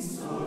so